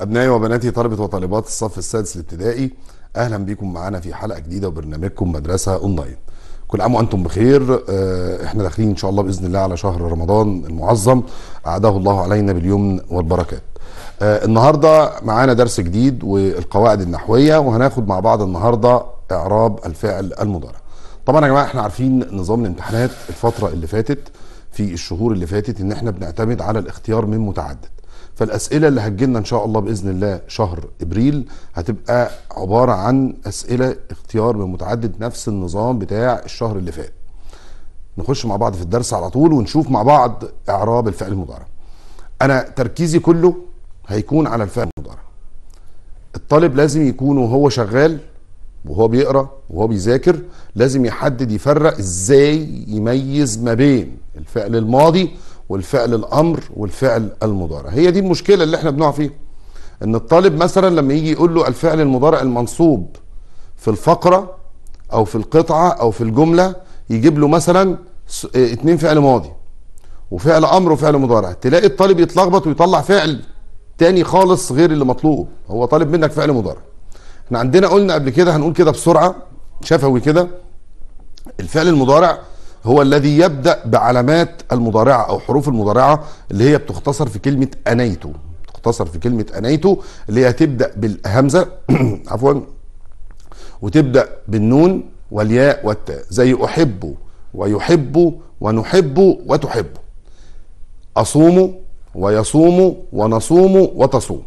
أبنائي وبناتي طلبة وطالبات الصف السادس الابتدائي أهلا بكم معنا في حلقة جديدة وبرنامجكم مدرسة أونلاين. كل عام وأنتم بخير. آه، إحنا داخلين إن شاء الله بإذن الله على شهر رمضان المعظم. أعاده الله علينا باليمن والبركات. آه، النهاردة معانا درس جديد والقواعد النحوية وهناخد مع بعض النهاردة إعراب الفعل المضارع. طبعا يا جماعة إحنا عارفين نظام الامتحانات الفترة اللي فاتت في الشهور اللي فاتت إن إحنا بنعتمد على الاختيار من متعدد. فالأسئلة اللي هتجيلنا إن شاء الله بإذن الله شهر إبريل هتبقى عبارة عن أسئلة اختيار من متعدد نفس النظام بتاع الشهر اللي فات. نخش مع بعض في الدرس على طول ونشوف مع بعض إعراب الفعل المضارع. أنا تركيزي كله هيكون على الفعل المضارع. الطالب لازم يكون وهو شغال وهو بيقرأ وهو بيذاكر لازم يحدد يفرق إزاي يميز ما بين الفعل الماضي والفعل الأمر والفعل المضارع. هي دي المشكلة اللي إحنا بنقع فيها. إن الطالب مثلا لما يجي يقول له الفعل المضارع المنصوب في الفقرة أو في القطعة أو في الجملة يجيب له مثلا اتنين فعل ماضي وفعل أمر وفعل مضارع. تلاقي الطالب يتلخبط ويطلع فعل تاني خالص غير اللي مطلوب. هو طالب منك فعل مضارع. إحنا عندنا قلنا قبل كده هنقول كده بسرعة شفوي كده. الفعل المضارع هو الذي يبدأ بعلامات المضارعة أو حروف المضارعة اللي هي بتختصر في كلمة أنيتو. تختصر في كلمة أنيتو اللي هي تبدأ بالهمزة. عفوا. وتبدأ بالنون والياء والتاء. زي أحب ويحب ونحب وتحب. أصوم ويصوم ونصوم وتصوم.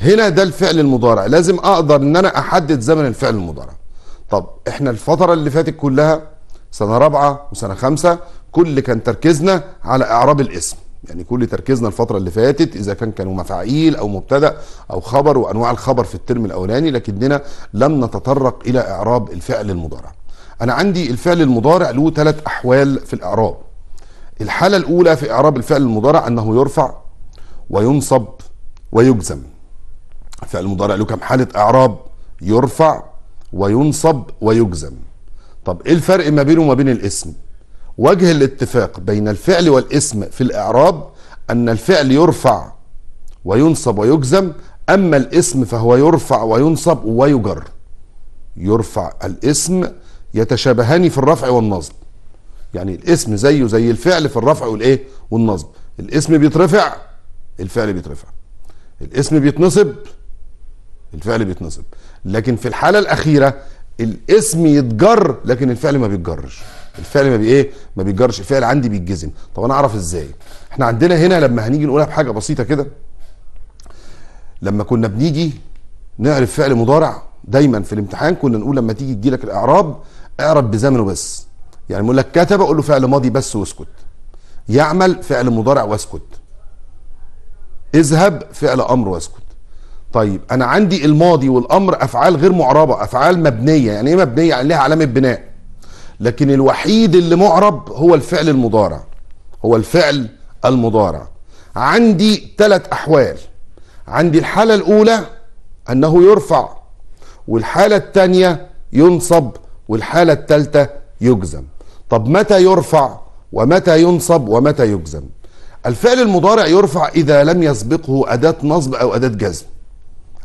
هنا ده الفعل المضارع. لازم أقدر إن أنا أحدد زمن الفعل المضارع. طب إحنا الفترة اللي فاتت كلها سنة رابعة وسنة خمسة كل كان تركيزنا على إعراب الاسم. يعني كل تركيزنا الفترة اللي فاتت إذا كان كانوا مفاعيل أو مبتدأ أو خبر وأنواع الخبر في الترم الأولاني لكننا لم نتطرق إلى إعراب الفعل المضارع. أنا عندي الفعل المضارع له ثلاث أحوال في الإعراب. الحالة الأولى في إعراب الفعل المضارع أنه يرفع وينصب ويجزم. الفعل المضارع له كم؟ حالة إعراب يرفع وينصب ويجزم. طب إيه الفرق ما بينه وما بين الاسم؟ وجه الاتفاق بين الفعل والاسم في الإعراب أن الفعل يرفع وينصب ويجزم أما الاسم فهو يرفع وينصب ويجر. يرفع الاسم يتشابهان في الرفع والنصب. يعني الاسم زيه زي الفعل في الرفع والإيه؟ والنصب. الاسم بيترفع الفعل بيترفع. الاسم بيتنصب الفعل بيتنصب. لكن في الحالة الأخيرة الاسم يتجر لكن الفعل ما بيتجرش. الفعل ما بي إيه؟ ما بيتجرش. الفعل عندي بيتجزم. طب أنا أعرف إزاي؟ إحنا عندنا هنا لما هنيجي نقولها بحاجة بسيطة كده لما كنا بنيجي نعرف فعل مضارع دايما في الامتحان كنا نقول لما تيجي تجيلك الإعراب اعرب بزمنه بس. يعني بقول لك كتب أقول له فعل ماضي بس واسكت. يعمل فعل مضارع واسكت. اذهب فعل أمر واسكت. طيب أنا عندي الماضي والأمر أفعال غير معربة أفعال مبنية يعني إيه مبنية؟ يعني لها علامة بناء. لكن الوحيد اللي معرب هو الفعل المضارع هو الفعل المضارع. عندي ثلاث أحوال. عندي الحالة الأولى أنه يرفع والحالة الثانية ينصب والحالة الثالثه يجزم. طب متى يرفع؟ ومتى ينصب؟ ومتى يجزم؟ الفعل المضارع يرفع إذا لم يسبقه أداة نصب أو أداة جزم.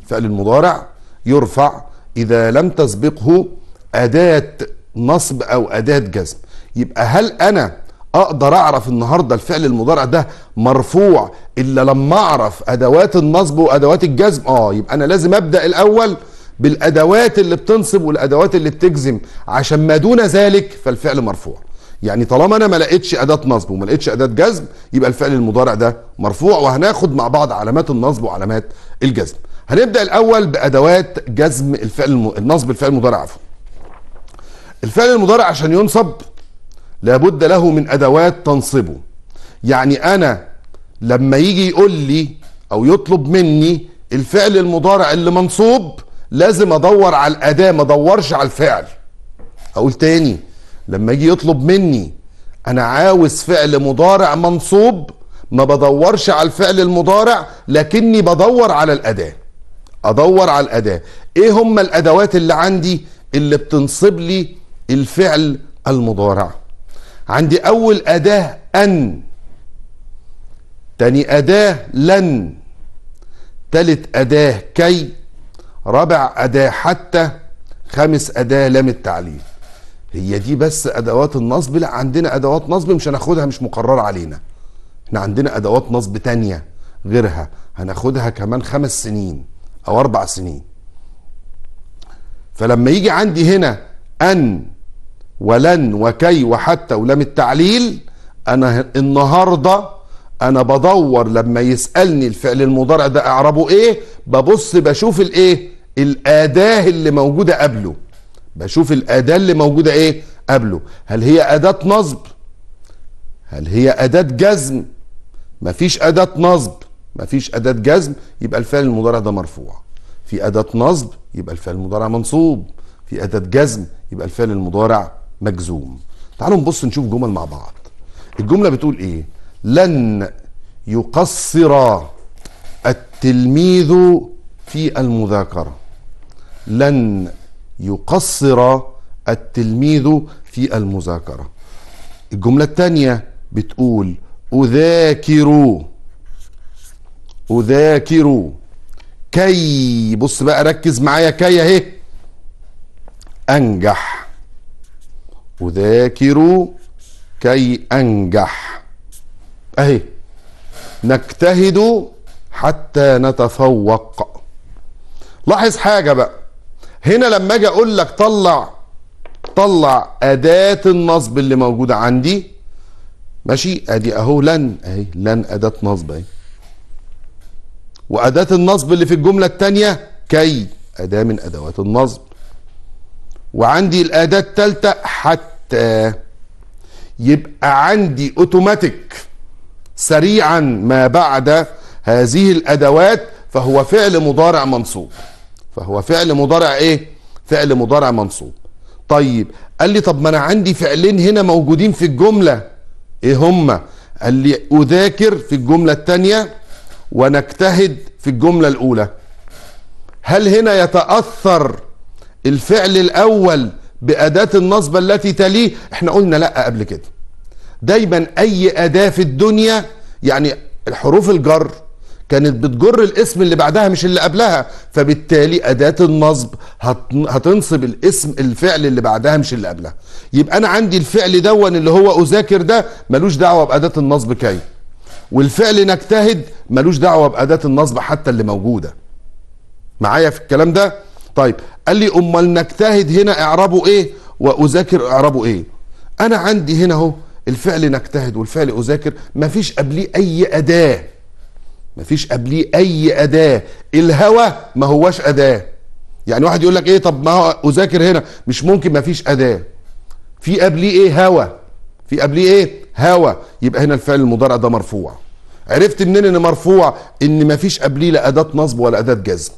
الفعل المضارع يرفع إذا لم تسبقه أداة نصب أو أداة جزم. يبقى هل أنا أقدر أعرف النهارده الفعل المضارع ده مرفوع إلا لما أعرف أدوات النصب وأدوات الجزم؟ آه يبقى أنا لازم أبدأ الأول بالأدوات اللي بتنصب والأدوات اللي بتجزم عشان ما دون ذلك فالفعل مرفوع. يعني طالما أنا ما لقيتش أداة نصب وما لقيتش أداة جزم يبقى الفعل المضارع ده مرفوع وهناخد مع بعض علامات النصب وعلامات الجزم. هنبدأ الأول بأدوات جزم الفعل. النصب الفعل المضارع عفوا. الفعل المضارع عشان ينصب لابد له من أدوات تنصبه. يعني أنا لما يجي يقول لي أو يطلب مني الفعل المضارع اللي منصوب لازم أدور على الأداة ما أدورش على الفعل. أقول تاني لما يجي يطلب مني أنا عاوز فعل مضارع منصوب ما بدورش على الفعل المضارع لكني بدور على الأداة. أدور على الأداة. إيه هم الأدوات اللي عندي اللي بتنصب لي الفعل المضارع؟ عندي أول أداة أن تاني أداة لن تالت أداة كي رابع أداة حتى خامس أداة لام التعليل. هي دي بس أدوات النصب. لا عندنا أدوات نصب مش هناخدها مش مقررة علينا. إحنا عندنا أدوات نصب تانية غيرها. هناخدها كمان خمس سنين. أو أربع سنين. فلما يجي عندي هنا أن ولن وكي وحتى ولام التعليل أنا النهارده أنا بدور لما يسألني الفعل المضارع ده أعربه إيه؟ ببص بشوف الإيه؟ الأداة اللي موجودة قبله. بشوف الأداة اللي موجودة إيه؟ قبله. هل هي أداة نصب؟ هل هي أداة جزم؟ مفيش أداة نصب. مفيش أداة جزم يبقى الفعل المضارع ده مرفوع. في أداة نصب يبقى الفعل المضارع منصوب. في أداة جزم يبقى الفعل المضارع مجزوم. تعالوا نبص نشوف جمل مع بعض. الجملة بتقول إيه؟ لن يقصر التلميذ في المذاكرة. لن يقصر التلميذ في المذاكرة. الجملة الثانية بتقول أذاكر أذاكر. كي بص بقى ركز معايا كي أهي. أنجح. أذاكر كي أنجح. أهي. نجتهد حتى نتفوق. لاحظ حاجة بقى. هنا لما أجي أقول لك طلع طلع أداة النصب اللي موجودة عندي. ماشي؟ أدي أهو لن. أهي لن أداة نصب أهي. وأداة النصب اللي في الجملة الثانية كي أداة من أدوات النصب. وعندي الأداة الثالثه حتى. يبقى عندي اوتوماتيك سريعا ما بعد هذه الأدوات فهو فعل مضارع منصوب. فهو فعل مضارع إيه؟ فعل مضارع منصوب. طيب قال لي طب ما أنا عندي فعلين هنا موجودين في الجملة. إيه هما؟ قال لي أذاكر في الجملة الثانية ونجتهد في الجملة الأولى. هل هنا يتأثر الفعل الأول بأداة النصب التي تليه؟ إحنا قلنا لأ قبل كده. دايما أي أداة في الدنيا يعني الحروف الجر كانت بتجر الاسم اللي بعدها مش اللي قبلها فبالتالي أداة النصب هتنصب الاسم الفعل اللي بعدها مش اللي قبلها. يبقى أنا عندي الفعل دون اللي هو أذاكر ده ملوش دعوة بأداة النصب كي والفعل نجتهد ملوش دعوة بأداة النصب حتى اللي موجودة. معايا في الكلام ده؟ طيب قال لي أمال نجتهد هنا إعرابه إيه وأذاكر إعرابه إيه؟ أنا عندي هنا أهو الفعل نجتهد والفعل أذاكر مفيش قبليه أي أداة. مفيش قبليه أي أداة. الهوى ما هواش أداة. يعني واحد يقول لك إيه طب ما هو أذاكر هنا. مش ممكن مفيش أداة. في قبليه إيه؟ هوى. في قبليه إيه؟ هوى. يبقى هنا الفعل المضارع ده مرفوع. عرفت منين إن مرفوع إن مفيش قبليه لا أداة نصب ولا أداة جزم؟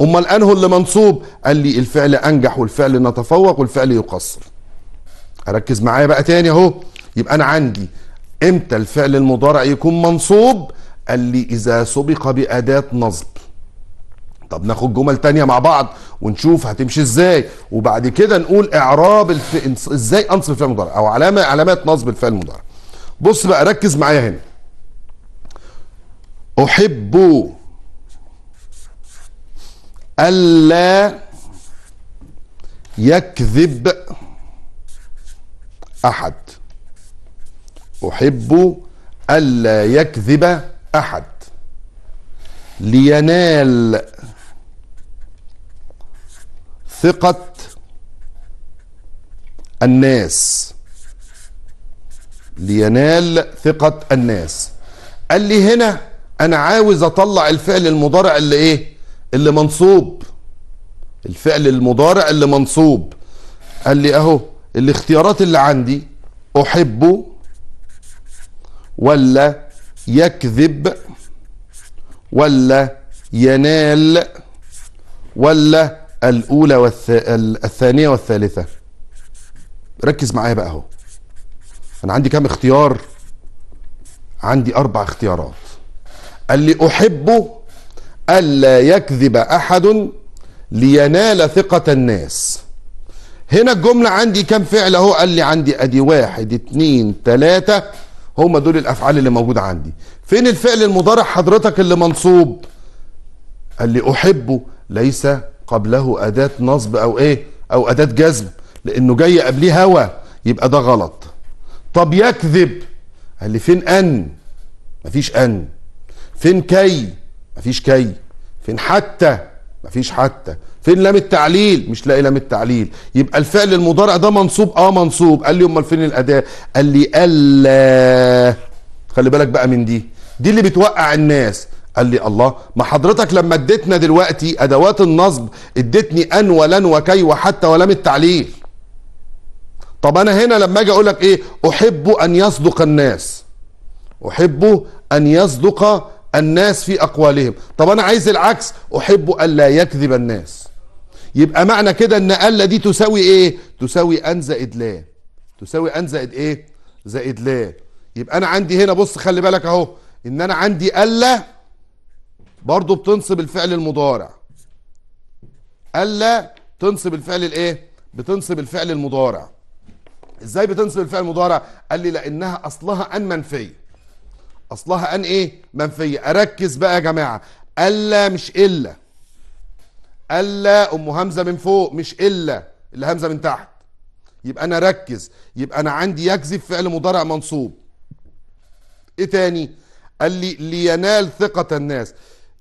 أمال انه اللي منصوب؟ قال لي الفعل أنجح والفعل نتفوق والفعل يقصر. أركز معايا بقى تاني أهو. يبقى أنا عندي إمتى الفعل المضارع يكون منصوب؟ قال لي إذا سبق بأداة نصب. طب ناخد جمل تانية مع بعض ونشوف هتمشي إزاي. وبعد كده نقول إعراب الف... إزاي أنصب الفعل المضارع أو علامه علامات نصب الفعل المضارع. بص بقى ركز معايا هنا. أحب ألا يكذب أحد. أحب ألا يكذب أحد. لينال ثقة الناس. لينال ثقة الناس. قال لي هنا أنا عاوز أطلع الفعل المضارع اللي إيه؟ اللي منصوب. الفعل المضارع اللي منصوب. قال لي أهو الاختيارات اللي عندي أحب ولا يكذب ولا ينال ولا الأولى والث... الثانية والثالثة. ركز معايا بقى أهو. أنا عندي كام اختيار؟ عندي أربع اختيارات. قال لي أحب ألا يكذب أحد لينال ثقة الناس. هنا الجملة عندي كام فعل أهو. قال لي عندي أدي واحد اتنين تلاتة. هم دول الأفعال اللي موجودة عندي. فين الفعل المضارع حضرتك اللي منصوب؟ قال لي احبه ليس قبله أداة نصب أو إيه؟ أو أداة جزم لأنه جاي قبليه هوى يبقى ده غلط. طب يكذب؟ قال لي فين أن؟ مفيش أن. فين كي؟ مفيش كي. فين حتى؟ مفيش حتى. فين لام التعليل؟ مش لاقي لام التعليل. يبقى الفعل المضارع ده منصوب؟ آه منصوب. قال لي أمال فين الأداة؟ قال لي ألا. خلي بالك بقى من دي. دي اللي بتوقع الناس. قال لي الله. ما حضرتك لما اديتنا دلوقتي أدوات النصب اديتني أن ولن وكي وحتى ولام التعليل. طب أنا هنا لما أجي أقول لك إيه؟ أحب أن يصدق الناس. أحب أن يصدق الناس في أقوالهم. طب أنا عايز العكس أحب الا يكذب الناس. يبقى معنى كده إن ألا دي تساوي إيه؟ تساوي أن زائد لا. تساوي أن زائد إيه؟ زائد لا. يبقى أنا عندي هنا بص خلي بالك أهو إن أنا عندي ألا برضو بتنصب الفعل المضارع. ألا تنصب الفعل الإيه؟ بتنصب الفعل المضارع. إزاي بتنصب الفعل المضارع؟ قال لي لأنها أصلها أن منفيه أصلها أن إيه؟ منفية. أركز بقى يا جماعة. ألا مش إلا. ألا أم همزة من فوق مش إلا. اللي همزة من تحت. يبقى أنا ركز يبقى أنا عندي يكذب فعل مضارع منصوب. إيه تاني؟ قال لي لينال ثقة الناس.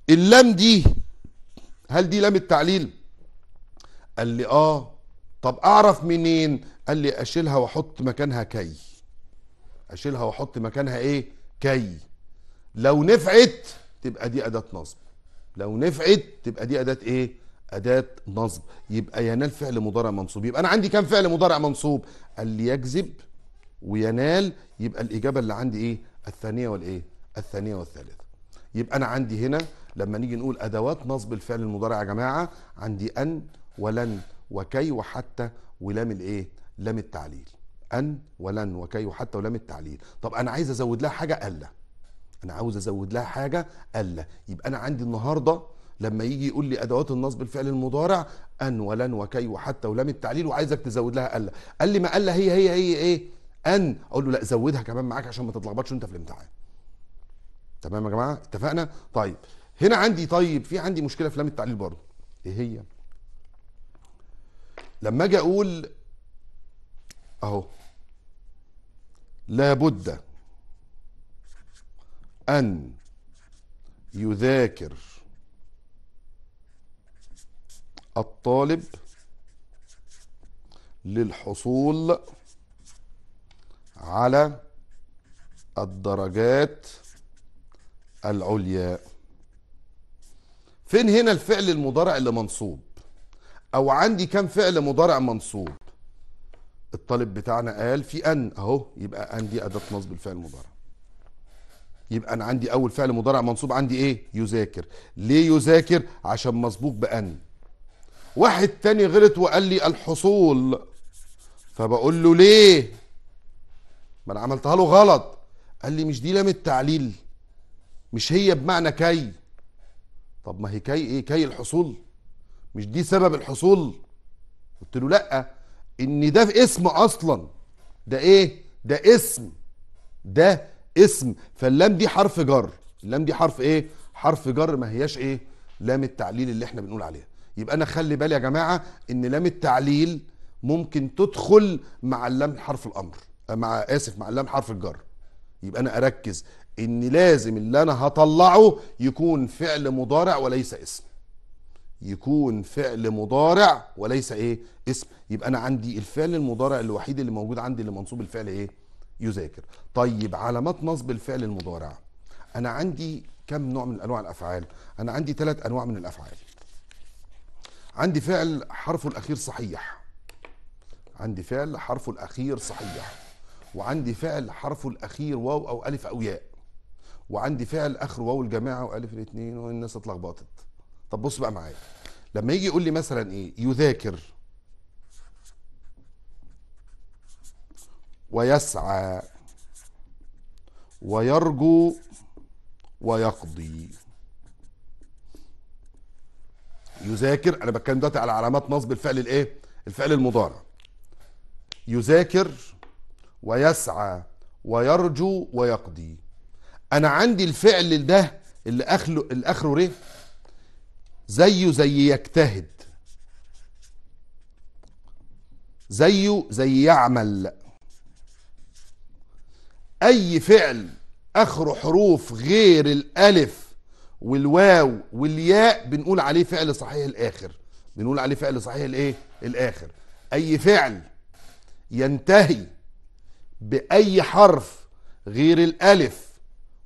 اللام دي هل دي لام التعليل؟ قال لي آه. طب أعرف منين؟ قال لي أشيلها وأحط مكانها كي. أشيلها وأحط مكانها إيه؟ كي. لو نفعت تبقى دي أداة نصب. لو نفعت تبقى دي أداة إيه؟ أداة نصب. يبقى ينال فعل مضارع منصوب. يبقى أنا عندي كام فعل مضارع منصوب؟ قال لي يكذب وينال يبقى الإجابة اللي عندي إيه؟ الثانية والإيه؟ الثانية والثالثة. يبقى أنا عندي هنا لما نيجي نقول أدوات نصب الفعل المضارع يا جماعة عندي أن ولن وكي وحتى ولام الإيه؟ لام التعليل. أن ولن وكي وحتى ولام التعليل. طب أنا عايز أزود لها حاجة؟ ألا. أنا عاوز أزود لها حاجة؟ ألا. يبقى أنا عندي النهارده لما يجي يقول لي أدوات النصب الفعل المضارع أن ولن وكي وحتى ولام التعليل وعايزك تزود لها ألا. قال لي ما ألا هي هي هي إيه؟ أن. أقول له لا زودها كمان معاك عشان ما تتلخبطش انت في الامتحان. تمام يا جماعة؟ اتفقنا؟ طيب. هنا عندي طيب في عندي مشكلة في لام التعليل برضه. إيه هي؟ لما أجي أقول أهو. لابد أن يذاكر الطالب للحصول على الدرجات العليا. فين هنا الفعل المضارع اللي منصوب؟ أو عندي كم فعل مضارع منصوب؟ الطالب بتاعنا قال في أن. أهو يبقى ان دي اداه نصب الفعل المضارع يبقى أنا عندي أول فعل مضارع منصوب عندي إيه؟ يذاكر. ليه يذاكر؟ عشان مسبوق بأن. واحد تاني غلط وقال لي الحصول. فبقول له ليه؟ ما أنا عملتها له غلط. قال لي مش دي لام التعليل. مش هي بمعنى كي. طب ما هي كي إيه؟ كي الحصول. مش دي سبب الحصول. قلت له لأ. إن ده في اسم أصلا. ده إيه؟ ده اسم. ده اسم. فاللام دي حرف جر. اللام دي حرف إيه؟ حرف جر ما هياش إيه؟ لام التعليل اللي إحنا بنقول عليها. يبقى أنا خلي بالي يا جماعة إن لام التعليل ممكن تدخل مع اللام حرف الأمر. مع آسف مع اللام حرف الجر. يبقى أنا أركز إن لازم اللي أنا هطلعه يكون فعل مضارع وليس اسم. يكون فعل مضارع وليس إيه؟ اسم. يبقى أنا عندي الفعل المضارع الوحيد اللي موجود عندي اللي منصوب الفعل إيه؟ يذاكر. طيب علامات نصب الفعل المضارع أنا عندي كم نوع من أنواع الأفعال؟ أنا عندي ثلاث أنواع من الأفعال. عندي فعل حرفه الأخير صحيح. عندي فعل حرفه الأخير صحيح. وعندي فعل حرفه الأخير واو أو ألف أو ياء. وعندي فعل آخر واو الجماعة وألف الاثنين والناس اتلخبطت. طب بص بقى معايا. لما يجي يقول لي مثلا إيه يذاكر. ويسعى. ويرجو. ويقضي. يذاكر. أنا بتكلم دلوقتي على علامات نصب الفعل الإيه؟ الفعل المضارع. يذاكر. ويسعى. ويرجو. ويقضي. أنا عندي الفعل ده اللي اخره اللي أخره ر زيه زي يجتهد. زيه زي يعمل. أي فعل اخره حروف غير الألف والواو والياء بنقول عليه فعل صحيح الآخر. بنقول عليه فعل صحيح الإيه؟ الآخر. أي فعل ينتهي بأي حرف غير الألف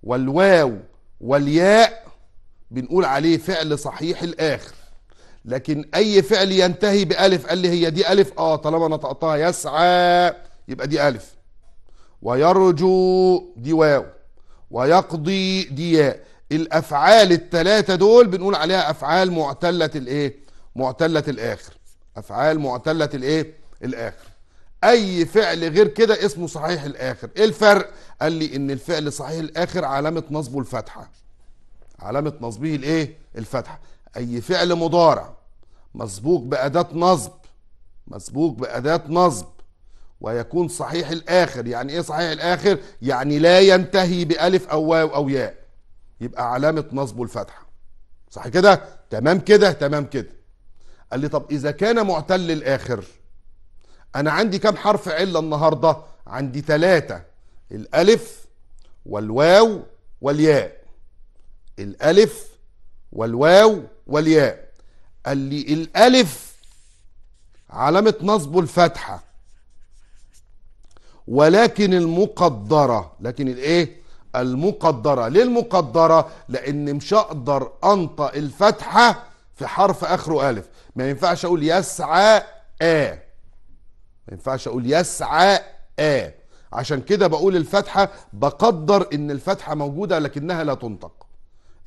والواو والياء بنقول عليه فعل صحيح الآخر. لكن أي فعل ينتهي بألف قال لي هي دي ألف؟ آه طالما نطقتها يسعى يبقى دي ألف. ويرجو دي واو ويقضي دي ياء. الأفعال الثلاثه دول بنقول عليها أفعال معتلة الإيه؟ معتلة الآخر. أفعال معتلة الإيه؟ الآخر. أي فعل غير كده اسمه صحيح الآخر. إيه الفرق؟ قال لي إن الفعل صحيح الآخر علامة نصبه الفتحة. علامة نصبه الايه؟ الفتحه أي فعل مضارع مسبوق بأداة نصب مسبوق بأداة نصب ويكون صحيح الآخر. يعني إيه صحيح الآخر؟ يعني لا ينتهي بألف أو واو أو ياء. يبقى علامة نصبه الفتحه صح كده؟ تمام كده؟ تمام كده. قال لي طب إذا كان معتل الآخر أنا عندي كم حرف علة النهارده؟ عندي ثلاثة الألف والواو والياء. الألف والواو والياء. قال لي الألف علامة نصبه الفتحه ولكن المقدرة. لكن الإيه؟ المقدرة. ليه المقدرة؟ لأن مش هقدر أنطق الفتحه في حرف اخره ألف. ما ينفعش أقول يسعى آ. ما ينفعش أقول يسعى آ. عشان كده بقول الفتحه بقدر إن الفتحه موجودة لكنها لا تنطق.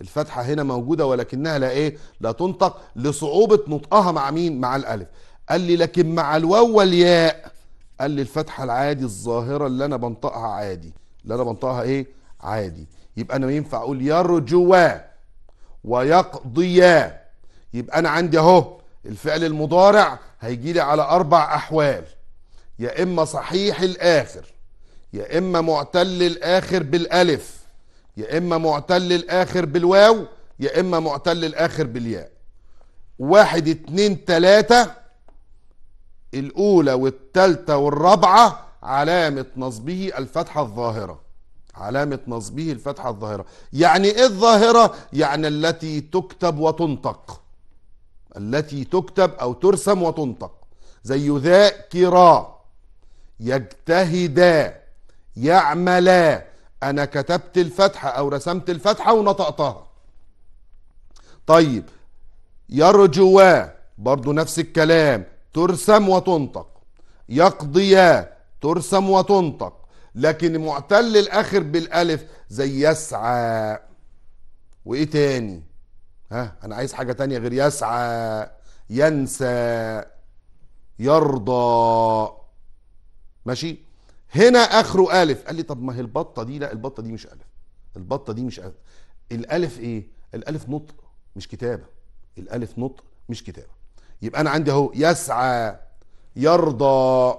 الفتحة هنا موجودة ولكنها لا إيه لا تنطق لصعوبة نطقها مع مين؟ مع الألف. قال لي لكن مع الواو والياء. قال لي الفتحة العادي الظاهرة اللي أنا بنطقها عادي. اللي أنا بنطقها إيه؟ عادي. يبقى أنا ينفع أقول يرجوا ويقضيا يبقى أنا عندي أهو الفعل المضارع هيجي لي على أربع أحوال. يا إما صحيح الآخر يا إما معتل الآخر بالألف. يا إما معتل الآخر بالواو يا إما معتل الآخر بالياء. واحد اتنين تلاتة. الأولى والتالتة والرابعة علامة نصبه الفتحة الظاهرة. علامة نصبه الفتحة الظاهرة. يعني إيه الظاهرة؟ يعني التي تكتب وتنطق. التي تكتب أو ترسم وتنطق. زي ذاكرا. يجتهدا. يعملا. أنا كتبت الفتحة أو رسمت الفتحة ونطقتها. طيب يرجوا برضو نفس الكلام ترسم وتنطق. يقضيا ترسم وتنطق. لكن معتل الآخر بالألف زي يسعى. وإيه تاني؟ ها أنا عايز حاجة تانية غير يسعى. ينسى. يرضى. ماشي؟ هنا آخره ألف. قال لي طب ما هي البطة دي لا البطة دي مش ألف. البطة دي مش ألف. الألف إيه؟ الألف نطق مش كتابة. الألف نطق مش كتابة. يبقى أنا عندي أهو يسعى يرضى.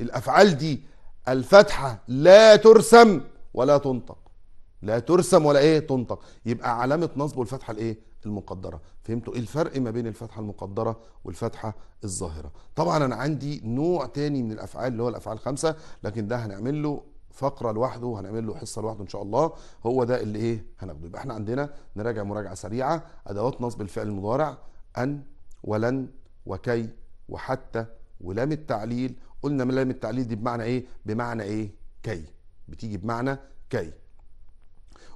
الأفعال دي الفتحة لا ترسم ولا تنطق. لا ترسم ولا إيه؟ تنطق. يبقى علامة نصبه الفتحه الإيه؟ المقدرة. فهمتوا؟ إيه الفرق ما بين الفتحة المقدرة والفتحة الظاهرة. طبعا أنا عندي نوع تاني من الأفعال اللي هو الأفعال الخمسة لكن ده هنعمل له فقرة لوحده وهنعمل له حصة لوحده إن شاء الله. هو ده اللي إيه هناخده. يبقى إحنا عندنا نراجع مراجعة سريعة أدوات نصب الفعل المضارع أن ولن وكي وحتى ولام التعليل. قلنا لام التعليل دي بمعنى إيه؟ بمعنى إيه؟ كي. بتيجي بمعنى كي.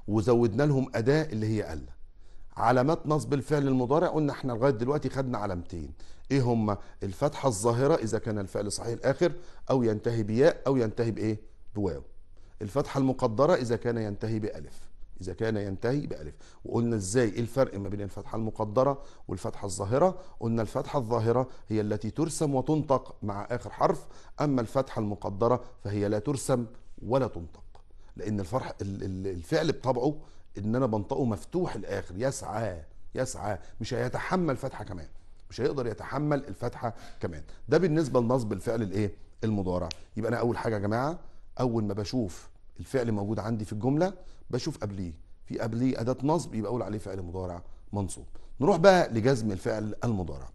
وزودنا لهم أداة اللي هي ال. علامات نصب الفعل المضارع. قلنا إحنا لغاية دلوقتي خدنا علامتين. إيه هما؟ الفتحة الظاهرة إذا كان الفعل صحيح الآخر أو ينتهي بياء أو ينتهي بإيه؟ بواو. الفتحة المقدرة إذا كان ينتهي بألف. إذا كان ينتهي بألف. وقلنا إزاي؟ إيه الفرق ما بين الفتحة المقدرة والفتحة الظاهرة؟ قلنا الفتحة الظاهرة هي التي ترسم وتنطق مع آخر حرف. أما الفتحة المقدرة فهي لا ترسم ولا تنطق. لأن الفرح الفعل بطبعه إن أنا بنطقه مفتوح الآخر يسعى يسعى. مش هيتحمل فتحة كمان. مش هيقدر يتحمل الفتحة كمان. ده بالنسبة لنصب الفعل الإيه؟ المضارع. يبقى أنا أول حاجة يا جماعة أول ما بشوف الفعل موجود عندي في الجملة بشوف قبليه. في قبليه أداة نصب يبقى أقول عليه فعل مضارع منصوب. نروح بقى لجزم الفعل المضارع.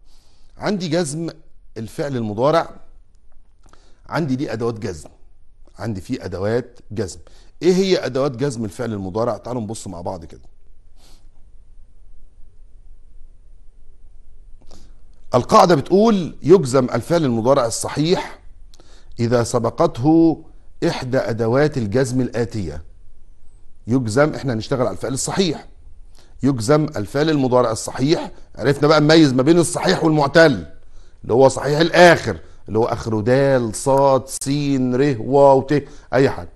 عندي جزم الفعل المضارع. عندي دي أدوات جزم. عندي فيه أدوات جزم. إيه هي أدوات جزم الفعل المضارع؟ تعالوا نبص مع بعض كده. القاعدة بتقول يجزم الفعل المضارع الصحيح إذا سبقته إحدى أدوات الجزم الآتية. يجزم إحنا هنشتغل على الفعل الصحيح. يجزم الفعل المضارع الصحيح. عرفنا بقى نميز ما بين الصحيح والمعتل اللي هو صحيح الآخر اللي هو اخره دال صاد سين ر واو ت أي حاجة.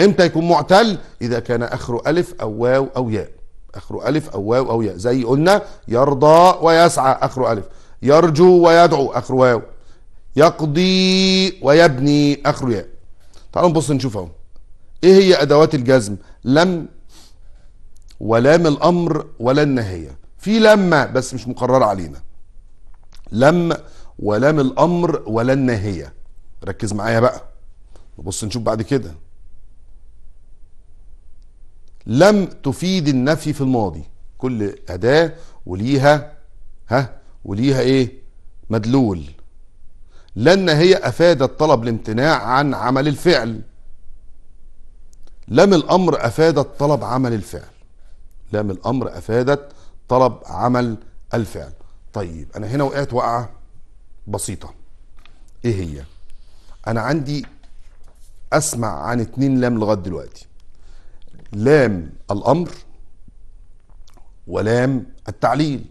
إمتى يكون معتل؟ إذا كان اخره ألف أو واو أو ياء. اخره ألف أو واو أو ياء. زي قلنا يرضى ويسعى اخره ألف. يرجو ويدعو اخره واو. يقضي ويبني اخره ياء. تعالوا نبص نشوف أهو. إيه هي أدوات الجزم؟ لم ولام الأمر ولا النهيه في لما بس مش مقررة علينا. لم ولام الأمر ولا الناهيه ركز معايا بقى. نبص نشوف بعد كده. لم تفيد النفي في الماضي. كل أداة وليها ها وليها إيه؟ مدلول. لأن هي افادت طلب الامتناع عن عمل الفعل. لم الأمر افادت طلب عمل الفعل. لام الأمر أفادت طلب عمل الفعل. طيب أنا هنا وقعت وقعة بسيطة. إيه هي؟ أنا عندي أسمع عن اتنين لام لغاية دلوقتي. لام الأمر ولام التعليل.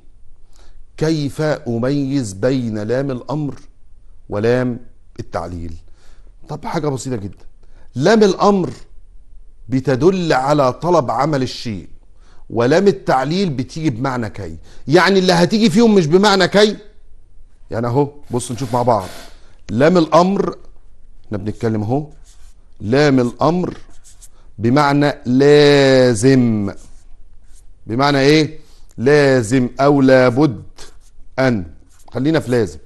كيف أميز بين لام الأمر ولام التعليل؟ طب حاجة بسيطة جدا. لام الأمر بتدل على طلب عمل الشيء ولام التعليل بتيجي بمعنى كي. يعني اللي هتيجي فيهم مش بمعنى كي؟ يعني أهو بص نشوف مع بعض. لام الأمر إحنا بنتكلم أهو. لام الأمر بمعنى لازم. بمعنى إيه؟ لازم أو لابد أن. خلينا في لازم.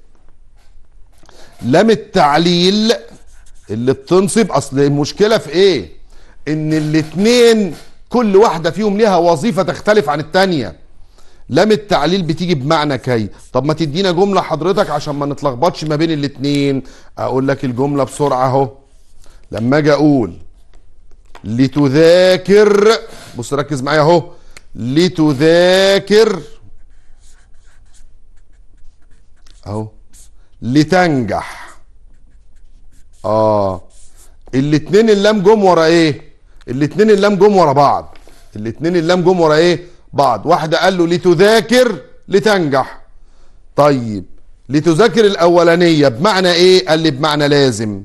لام التعليل اللي بتنصب أصل المشكلة في إيه؟ إن الاتنين كل واحدة فيهم ليها وظيفة تختلف عن التانية. لام التعليل بتيجي بمعنى كي. طب ما تدينا جملة حضرتك عشان ما نتلخبطش ما بين الاتنين. أقول لك الجملة بسرعة أهو. لما أجي أقول لتذاكر. بص ركز معايا اهو. لتذاكر. اهو. لتنجح. آه. الاتنين اللام جم ورا إيه؟ الاتنين اللام جم ورا بعض. الاتنين اللام جم ورا إيه؟ بعض. واحدة قال له لتذاكر لتنجح. طيب. لتذاكر الأولانية بمعنى إيه؟ قال لي بمعنى لازم.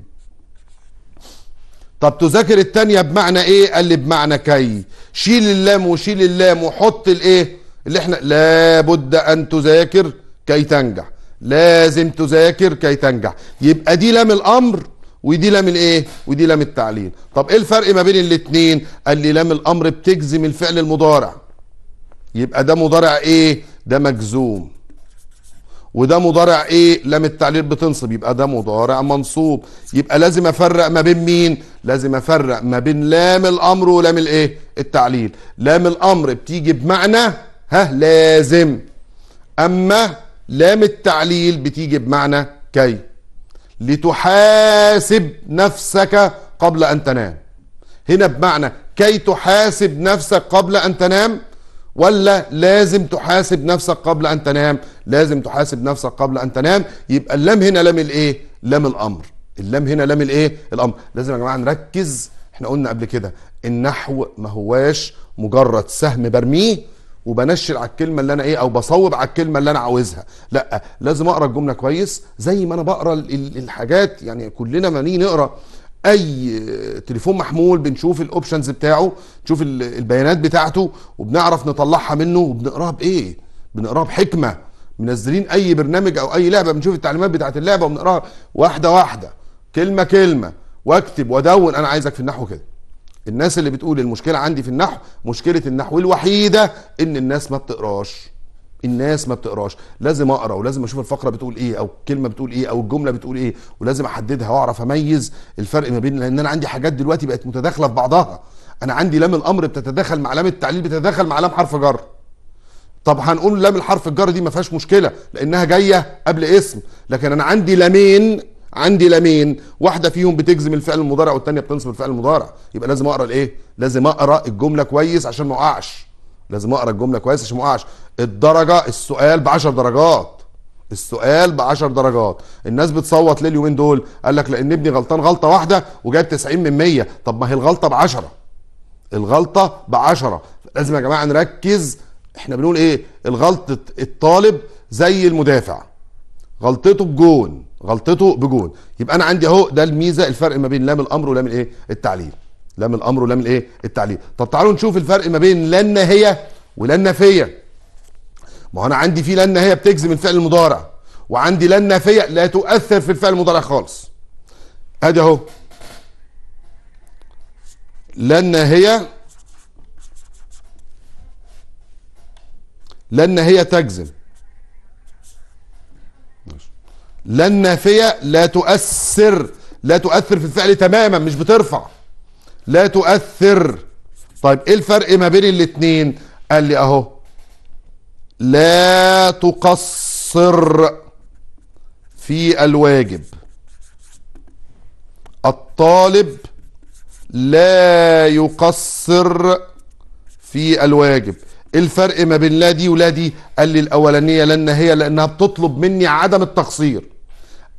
طب تذاكر التانية بمعنى إيه؟ قال لي بمعنى كي. شيل اللام وشيل اللام وحط الإيه؟ اللي إحنا لابد أن تذاكر كي تنجح. لازم تذاكر كي تنجح. يبقى دي لام الأمر ودي لام الإيه؟ ودي لام التعليل. طب إيه الفرق ما بين الاتنين؟ قال لي لام الأمر بتجزم الفعل المضارع. يبقى ده مضارع إيه؟ ده مجزوم. وده مضارع إيه لام التعليل بتنصب يبقى ده مضارع منصوب. يبقى لازم أفرق ما بين مين؟ لازم أفرق ما بين لام الأمر ولام الايه التعليل. لام الأمر بتيجي بمعنى ها لازم. أما لام التعليل بتيجي بمعنى كي. لتحاسب نفسك قبل أن تنام. هنا بمعنى كي تحاسب نفسك قبل أن تنام ولا لازم تحاسب نفسك قبل أن تنام؟ لازم تحاسب نفسك قبل أن تنام. يبقى اللام هنا لام الإيه؟ لام الأمر. اللام هنا لام الإيه؟ الأمر. لازم يا جماعة نركز. إحنا قلنا قبل كده النحو ما هواش مجرد سهم برميه وبنشر على الكلمة اللي أنا إيه؟ أو بصوب على الكلمة اللي أنا عاوزها. لأ لازم أقرأ الجملة كويس زي ما أنا بقرأ الحاجات. يعني كلنا ما نقرأ. أي تليفون محمول بنشوف الاوبشنز بتاعه نشوف البيانات بتاعته وبنعرف نطلعها منه وبنقراها بإيه؟ بنقراها بحكمة. منزلين أي برنامج أو أي لعبة بنشوف التعليمات بتاعت اللعبة وبنقراها واحدة واحدة. كلمة كلمة. واكتب وأدون. أنا عايزك في النحو كده. الناس اللي بتقول المشكلة عندي في النحو مشكلة النحو الوحيدة إن الناس ما بتقراش. الناس ما بتقراش. لازم أقرأ ولازم أشوف الفقرة بتقول إيه أو الكلمة بتقول إيه أو الجملة بتقول إيه ولازم أحددها وأعرف أميز الفرق ما بين لأن أنا عندي حاجات دلوقتي بقت متداخلة في بعضها. أنا عندي لام الأمر بتتداخل مع لام التعليل بتتداخل مع لام حرف جر. طب هنقول لام الحرف الجر دي ما فيهاش مشكلة لأنها جاية قبل اسم. لكن أنا عندي لامين عندي لامين واحدة فيهم بتجزم الفعل المضارع والثانيه بتنصب الفعل المضارع. يبقى لازم أقرأ الإيه؟ لازم أقرأ الجملة كويس عشان ما أقعش. لازم أقرأ الجملة كويس عشان ما اقعش الدرجة السؤال ب 10 درجات. السؤال ب 10 درجات. الناس بتصوت ليه اليومين دول؟ قال لك لأن ابني غلطان غلطة واحدة وجايب 90 من 100 طب ما هي الغلطة ب 10 الغلطة ب 10 لازم يا جماعة نركز. إحنا بنقول إيه؟ الغلطه الطالب زي المدافع. غلطته بجون. غلطته بجون. يبقى أنا عندي أهو ده الميزة الفرق ما بين لام الأمر ولام الايه التعليل. لام الأمر ولام الإيه؟ التعليل طب تعالوا نشوف الفرق ما بين لا الناهيه ولا النافيه ما هو أنا عندي في لا الناهيه بتجزم الفعل المضارع وعندي لا النافيه لا تؤثر في الفعل المضارع خالص. أدي أهو. لا الناهيه لا الناهيه تجزم. لا النافيه لا تؤثر لا تؤثر في الفعل تماما مش بترفع. لا تؤثر. طيب إيه الفرق ما بين الاتنين؟ قال لي أهو لا تقصر في الواجب. الطالب لا يقصر في الواجب. إيه الفرق ما بين لا دي ولا دي؟ قال لي الأولانية لأن هي لأنها بتطلب مني عدم التقصير.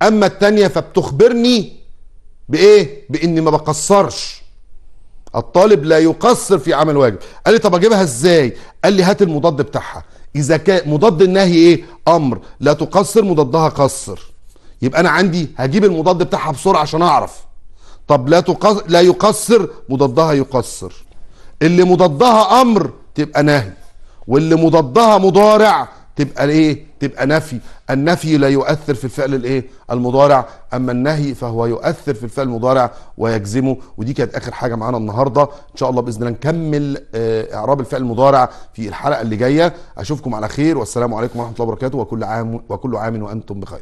أما التانية فبتخبرني بإيه؟ بإني ما بقصرش. الطالب لا يقصر في عمل واجب. قال لي طب أجيبها إزاي؟ قال لي هات المضاد بتاعها. إذا كان مضاد النهي إيه؟ أمر. لا تقصر مضادها قصر. يبقى أنا عندي هجيب المضاد بتاعها بسرعة عشان أعرف. طب لا تقصر لا يقصر مضادها يقصر. اللي مضادها أمر تبقى نهي. واللي مضادها مضارع تبقى إيه تبقى نفي. النفي لا يؤثر في الفعل الايه؟ المضارع. أما النهي فهو يؤثر في الفعل المضارع ويجزمه. ودي كانت آخر حاجة معانا النهارده. إن شاء الله بإذن الله نكمل آه، إعراب الفعل المضارع في الحلقة اللي جاية. أشوفكم على خير. والسلام عليكم ورحمة الله وبركاته. وكل عام وكل عام وأنتم بخير.